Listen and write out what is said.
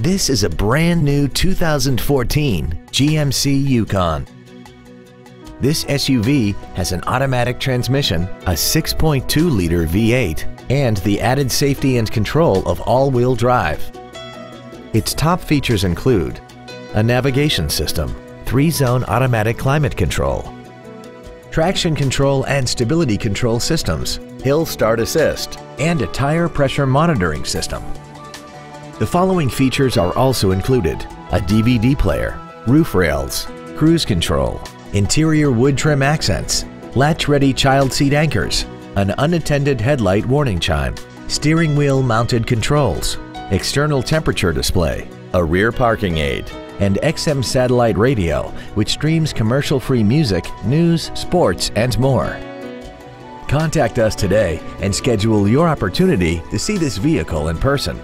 This is a brand new 2014 GMC Yukon. This SUV has an automatic transmission, a 6.2-liter V8, and the added safety and control of all-wheel drive. Its top features include a navigation system, three-zone automatic climate control, traction control and stability control systems, hill start assist, and a tire pressure monitoring system. The following features are also included. A DVD player, roof rails, cruise control, interior wood trim accents, latch-ready child seat anchors, an unattended headlight warning chime, steering wheel mounted controls, external temperature display, a rear parking aid, and XM satellite radio, which streams commercial-free music, news, sports, and more. Contact us today and schedule your opportunity to see this vehicle in person.